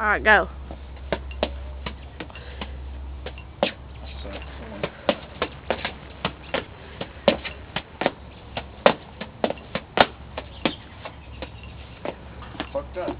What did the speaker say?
Alright, go. Fucked up.